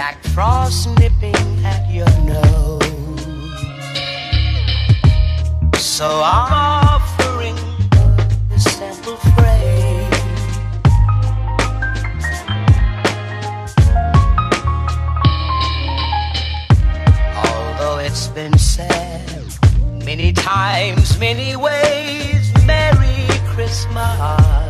Jack Frost nipping at your nose. So I'm offering this simple phrase. Although it's been said many times, many ways, Merry Christmas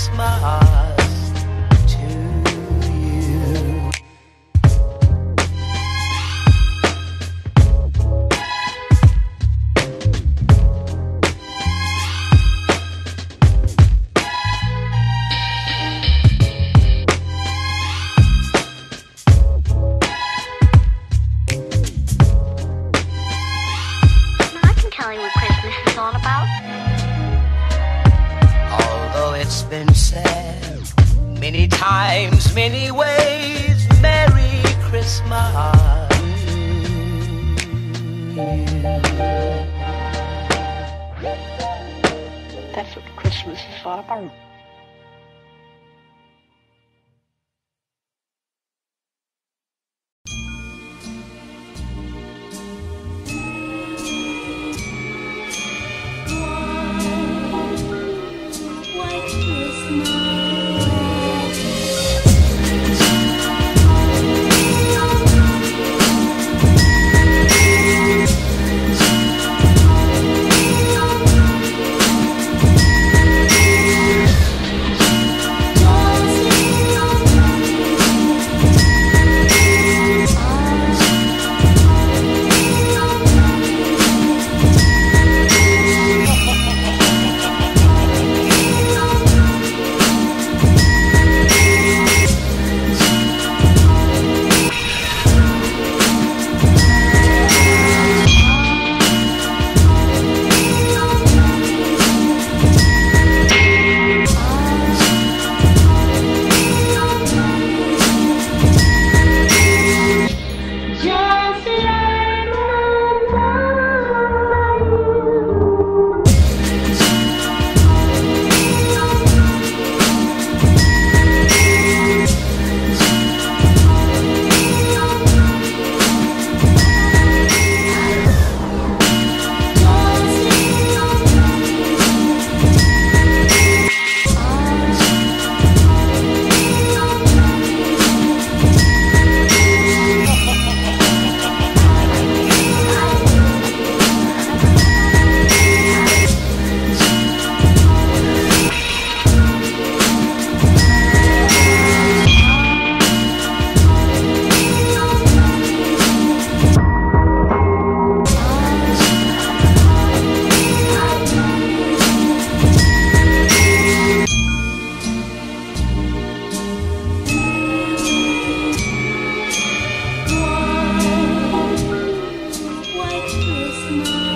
Christmas to you. I can tell you what Christmas is all about. It's been said many times, many ways, Merry Christmas. That's what Christmas is all about. Christmas.